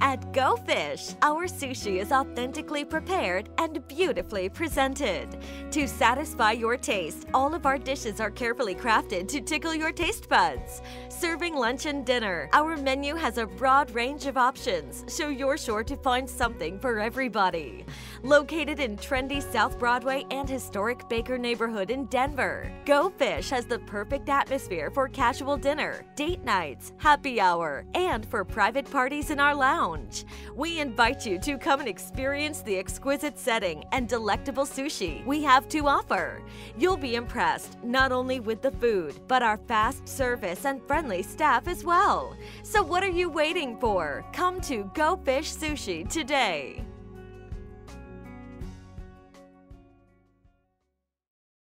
At Go Fish, our sushi is authentically prepared and beautifully presented. To satisfy your taste, all of our dishes are carefully crafted to tickle your taste buds. Serving lunch and dinner, our menu has a broad range of options, so you're sure to find something for everybody. Located in trendy South Broadway and historic Baker neighborhood in Denver, Go Fish has the perfect atmosphere for casual dinner, date nights, happy hour, and for private parties in our lounge. We invite you to come and experience the exquisite setting and delectable sushi we have to offer. You'll be impressed not only with the food, but our fast service and friendly staff as well. So what are you waiting for? Come to Go Fish Sushi today.